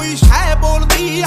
ਕੋਈ ਸ਼ੈ ਬੋਲਦੀ